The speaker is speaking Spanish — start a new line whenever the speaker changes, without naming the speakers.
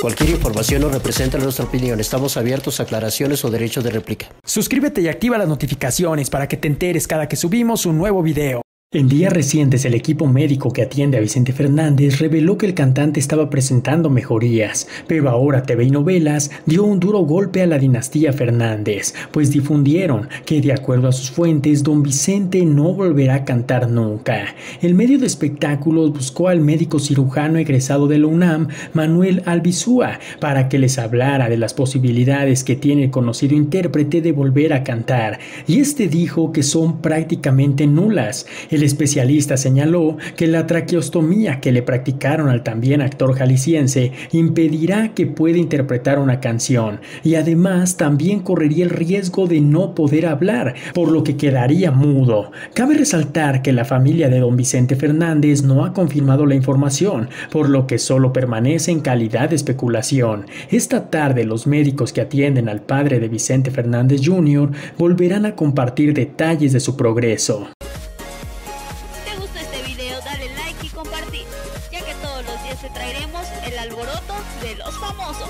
Cualquier información no representa nuestra opinión. Estamos abiertos a aclaraciones o derechos de réplica.
Suscríbete y activa las notificaciones para que te enteres cada que subimos un nuevo video. En días recientes, el equipo médico que atiende a Vicente Fernández reveló que el cantante estaba presentando mejorías, pero ahora TV y Novelas dio un duro golpe a la dinastía Fernández, pues difundieron que de acuerdo a sus fuentes, don Vicente no volverá a cantar nunca. El medio de espectáculos buscó al médico cirujano egresado de la UNAM, Manuel Albizúa, para que les hablara de las posibilidades que tiene el conocido intérprete de volver a cantar, y este dijo que son prácticamente nulas. El especialista señaló que la traqueostomía que le practicaron al también actor jalisciense impedirá que pueda interpretar una canción y además también correría el riesgo de no poder hablar, por lo que quedaría mudo. Cabe resaltar que la familia de don Vicente Fernández no ha confirmado la información, por lo que solo permanece en calidad de especulación. Esta tarde los médicos que atienden al padre de Vicente Fernández Jr. volverán a compartir detalles de su progreso
dale like y compartir, ya que todos los días te traeremos el alboroto de los famosos.